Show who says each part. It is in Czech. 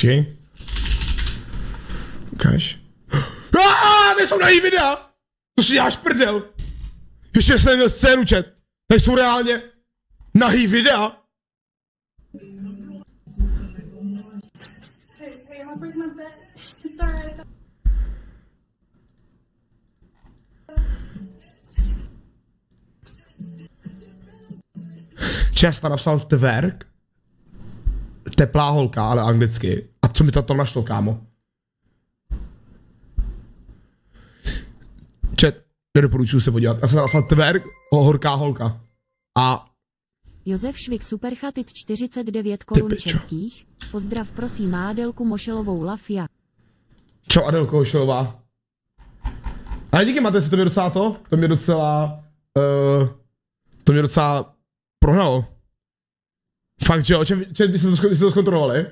Speaker 1: Počkej. Ukáž. Aaaa, tady jsou nahý videa! To si děláš prdel! Ještě jsem neměl scénu, čet. Tady jsou reálně nahý videa.
Speaker 2: Hey, hey, I'm
Speaker 1: Teplá holka, ale anglicky. A co mi to našlo, kámo? Čet, nedoporučuji se podívat. Já jsem napsal ho- horká holka. A
Speaker 3: Josef Švik Superchatit 49 korun českých. Pozdrav prosím Mádelku Mošelovou Lafia.
Speaker 1: Čau Adelko Hošová. Ale díky Matej, to mě docela to, to mě docela, uh, to mě docela prohnalo. Fakt, že jo, čet, čet by se to,